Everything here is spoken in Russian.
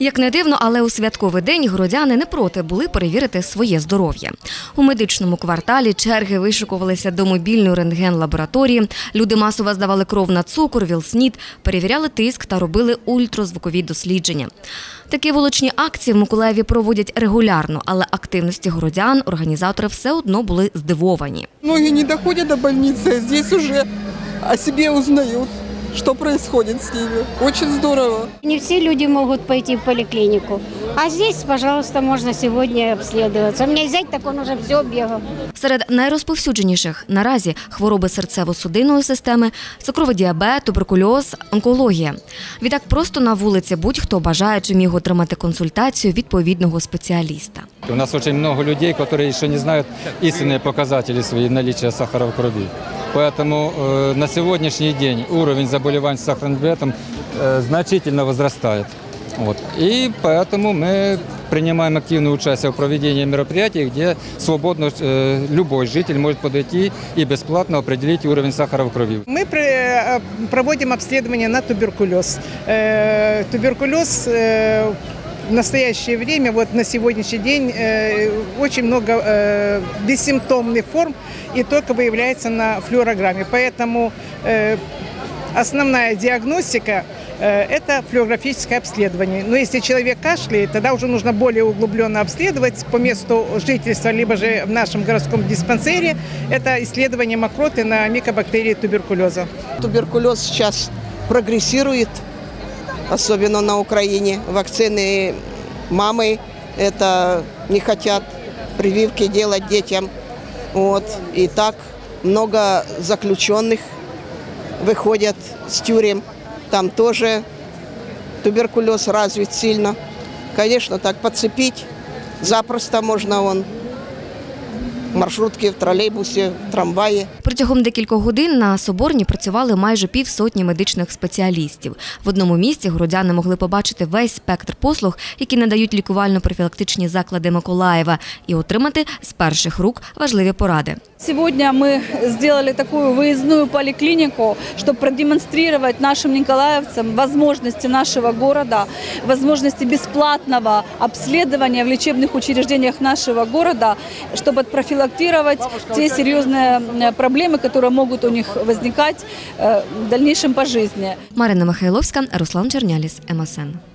Як не дивно, але у святковий день городяни не проти були перевірити своє здоров'я. У медичному кварталі черги вишикувалися до мобільної рентген-лабораторії. Люди масово здавали кров на цукор, вілснід, перевіряли тиск та робили ультразвукові дослідження. Такі вуличні акції в Миколаєві проводять регулярно, але активності городян організатори все одно були здивовані. Многие не доходят до а здесь уже о себе узнают, что происходит с ними. Очень здорово. Не все люди могут пойти в поликлинику. А здесь, пожалуйста, можно сегодня обследоваться. У меня зять так он уже все бегал. Серед найрозповсюдженіших наразі хвороби серцево-судинної системи, цукровий діабет, туберкульоз, онкологія. Відтак просто на вулиці будь-хто бажаючи міг отримати консультацію відповідного спеціаліста. У нас очень много людей, которые еще не знают истинные показатели свои наличия сахара в крови. Поэтому э, на сегодняшний день уровень заболеваний с сахарным диабетом э, значительно возрастает. Вот. И поэтому мы принимаем активное участие в проведении мероприятий, где свободно э, любой житель может подойти и бесплатно определить уровень сахара в крови. Мы пр- э, проводим обследование на туберкулез. Э, Туберкулез э, в настоящее время, вот на сегодняшний день, э, очень много э, бессимптомных форм и только выявляется на флюорограмме. Поэтому э, основная диагностика э, – это флюорографическое обследование. Но если человек кашляет, тогда уже нужно более углубленно обследовать по месту жительства, либо же в нашем городском диспансере. Это исследование мокроты на микобактерии туберкулеза. Туберкулез сейчас прогрессирует, особенно на Украине. Вакцины мамы это не хотят прививки делать детям. Вот. И так много заключенных выходят с тюрем. Там тоже туберкулез развит сильно. Конечно, так подцепить запросто можно он в маршрутке, в тролейбусі, в трамвае. Протягом декількох годин на Соборні працювали майже півсотні медичних спеціалістів. В одному місці городяни могли побачити весь спектр послуг, які надають лікувально-профілактичні заклади Миколаєва, і отримати з перших рук важливі поради. Сегодня мы сделали такую выездную поликлинику, чтобы продемонстрировать нашим николаевцам возможности нашего города, возможности бесплатного обследования в лечебных учреждениях нашего города, чтобы профилактировать те серьезные э, проблемы, которые могут у них возникать э, в дальнейшем по жизни. Марина Михайловська, Руслан Черняліс, МСН.